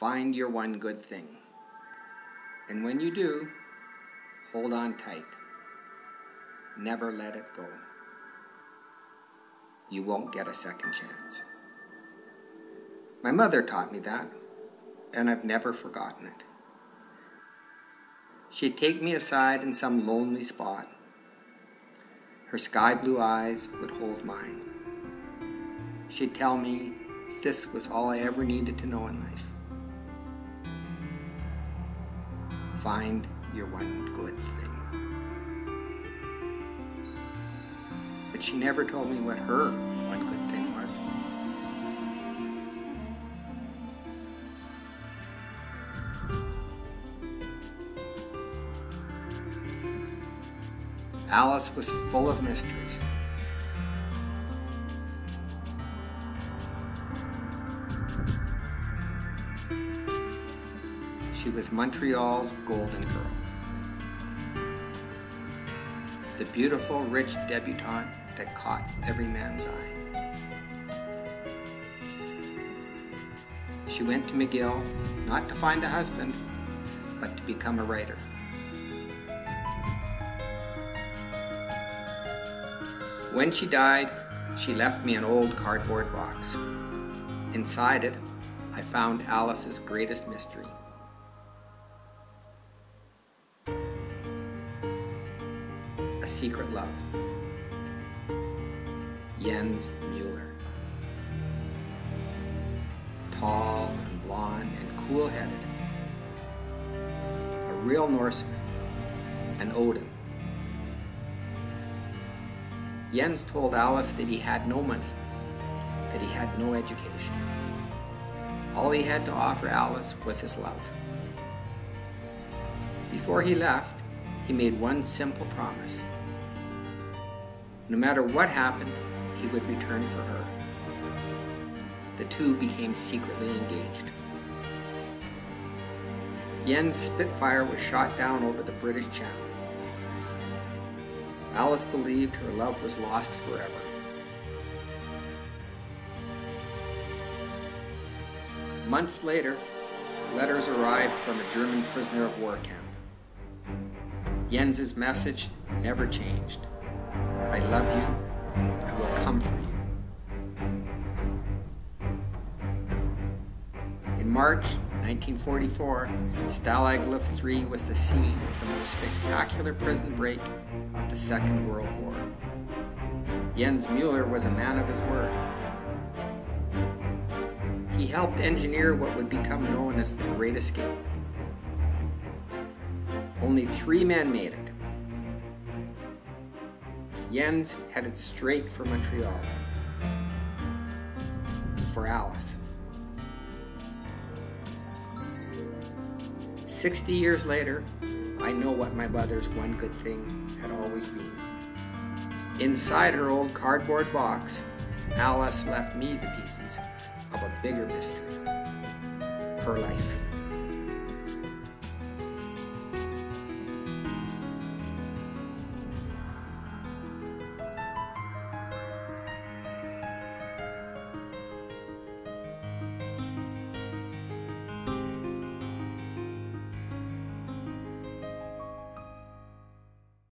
Find your one good thing. And when you do, hold on tight. Never let it go. You won't get a second chance. My mother taught me that, and I've never forgotten it. She'd take me aside in some lonely spot. Her sky blue eyes would hold mine. She'd tell me this was all I ever needed to know in life. Find your one good thing. But she never told me what her one good thing was. Alice was full of mysteries. She was Montreal's golden girl. The beautiful, rich debutante that caught every man's eye. She went to McGill not to find a husband, but to become a writer. When she died, she left me an old cardboard box. Inside it, I found Alice's greatest mystery. A secret love. Jens Muller. Tall and blond and cool headed. A real Norseman. An Odin. Jens told Alice that he had no money, that he had no education. All he had to offer Alice was his love. Before he left, he made one simple promise. No matter what happened, he would return for her. The two became secretly engaged. Jens' Spitfire was shot down over the British Channel. Alice believed her love was lost forever. Months later, letters arrived from a German prisoner of war camp. Jens's message never changed. I love you. I will come for you. In March 1944, Stalag Luft 3 was the scene of the most spectacular prison break of the Second World War. Jens Muller was a man of his word. He helped engineer what would become known as the Great Escape. Only three men made it. Jens headed straight for Montreal. For Alice. 60 years later, I know what my mother's one good thing had always been. Inside her old cardboard box, Alice left me the pieces of a bigger mystery her life.